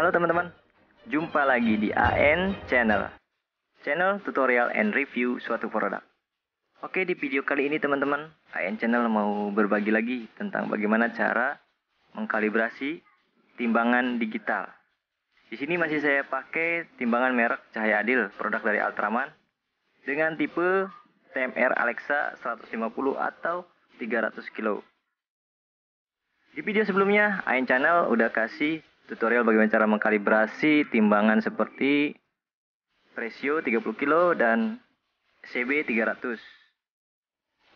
Halo teman-teman, jumpa lagi di AN Channel. Channel tutorial and review suatu produk. Oke di video kali ini teman-teman AN Channel mau berbagi lagi tentang bagaimana cara mengkalibrasi timbangan digital. Di sini masih saya pakai timbangan merek Cahaya Adil, produk dari Ultraman Dengan tipe TMR Alexa 150 atau 300 kilo. Di video sebelumnya, AN Channel udah kasih tutorial bagaimana cara mengkalibrasi timbangan seperti Presio 30 kg dan CB 300.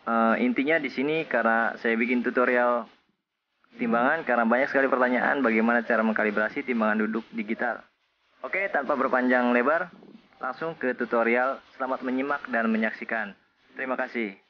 Uh, intinya di sini karena saya bikin tutorial timbangan karena banyak sekali pertanyaan bagaimana cara mengkalibrasi timbangan duduk digital. Oke, tanpa berpanjang lebar, langsung ke tutorial. Selamat menyimak dan menyaksikan. Terima kasih.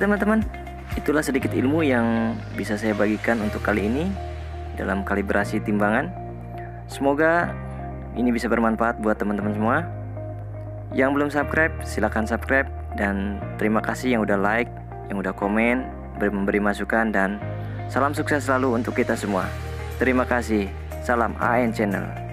Teman-teman, itulah sedikit ilmu yang bisa saya bagikan untuk kali ini dalam kalibrasi timbangan. Semoga ini bisa bermanfaat buat teman-teman semua. Yang belum subscribe, silahkan subscribe dan terima kasih yang udah like, yang udah komen, memberi masukan dan salam sukses selalu untuk kita semua. Terima kasih. Salam AN Channel.